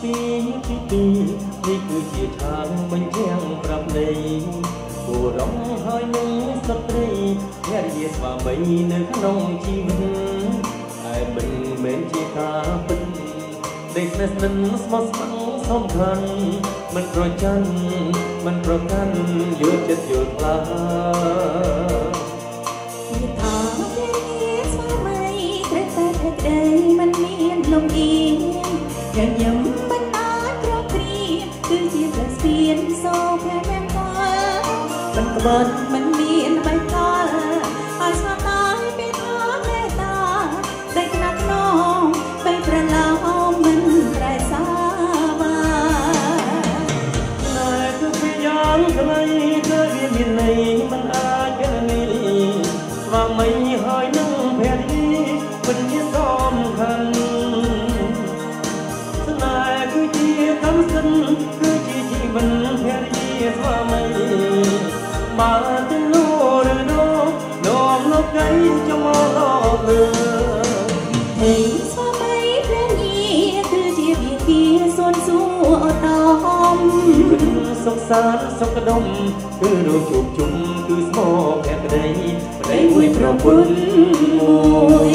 ពីនេះគឺជាឆាងបញ្ជាំងប្រាប់នៃគួររំហើយនឹងស្ត្រីភរិយាស្វាមីនៅក្នុងជីវិតតែមិនមែនជាការពិតដេកស្នេហ៍ស្និទ្ធស្មោះស្ម័គ្រសំខាន់មិនប្រច័នមិនប្រកាន់យល់ចិត្តយល់ខ្លាពីថាពេល ស្ពានសោភ័យមែនតើមិនក្បត់មិនមានបៃតលឲ្យស្វាតាពីថាមេតាតែខ្នាត់នងបីប្រឡំមិនប្រែសាបាតែគឺពីយ៉ាងខ្លីគឺវាមានន័យមិនអាចគណនីស្វាមីហើយ បើទៅលោឬនោនោមលោកៃចំមកលើហេស្វាមីព្រះញាគឺជាវិគាសួនសួរអតមជីវិតសុខសាន្តសុខដុមគឺរកជួបជុំគឺស្មោភក្តីប្តីមួយប្រពន្ធមួយ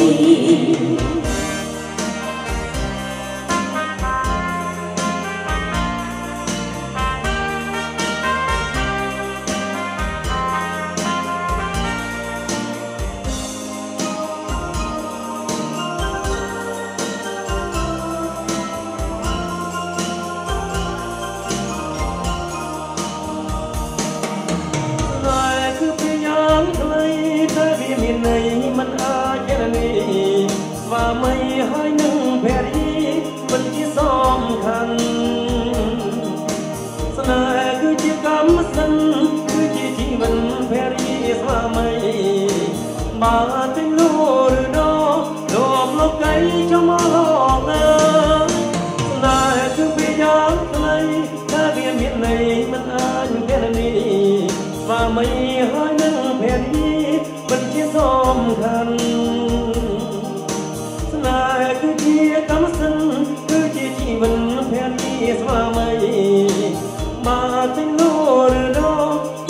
បើទាំងលោឬដោលោកលោកៃចំមកលើស្នេហ៍គឺពីយ៉ាងខ្លីតែវាមានន័យមិនអាចគណនីស្វាមីហើយនឹងភរិយាពិតជាសំខាន់ស្នេហ៍គឺជាកម្មសិទ្ធិគឺជាជីវិតភរិយាស្វាមីមកទាំងលោឬដោ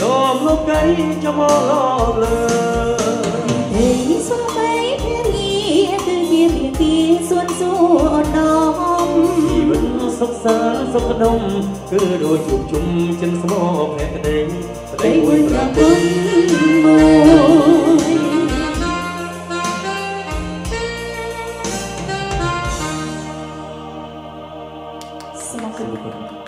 លោកលោកៃចំមកលើហេ សានសុខដុំគឺដូចជួបជុំចិនស្មោភក្តីប្តីមួយប្រពន្ធមួយស្មោះគឺ